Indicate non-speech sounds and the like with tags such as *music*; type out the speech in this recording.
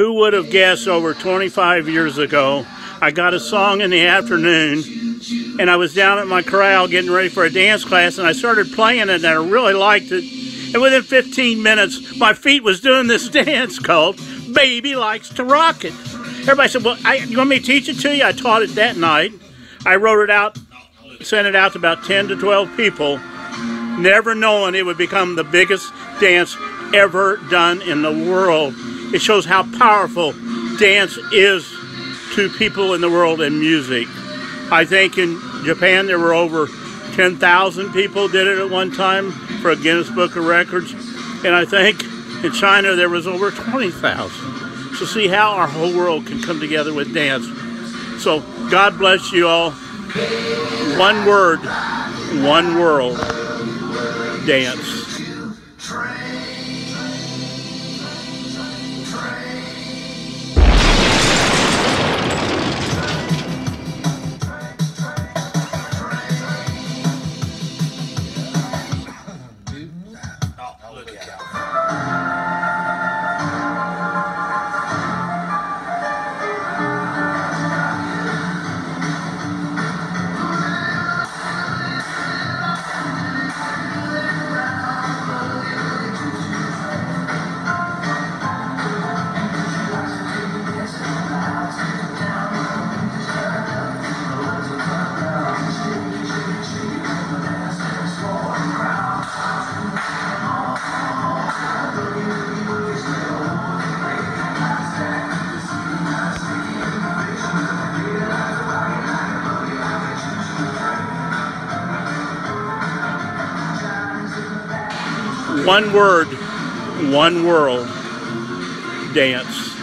Who would have guessed over 25 years ago, I got a song in the afternoon and I was down at my corral getting ready for a dance class and I started playing it and I really liked it. And within 15 minutes, my feet was doing this *laughs* dance called Baby Likes to Rock It. Everybody said, well, I, you want me to teach it to you? I taught it that night. I wrote it out, sent it out to about 10 to 12 people, never knowing it would become the biggest dance ever done in the world. It shows how powerful dance is to people in the world and music. I think in Japan there were over 10,000 people did it at one time for a Guinness Book of Records. And I think in China there was over 20,000. So see how our whole world can come together with dance. So God bless you all. One word, one world, dance. One word, one world, dance.